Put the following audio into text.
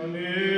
Amen.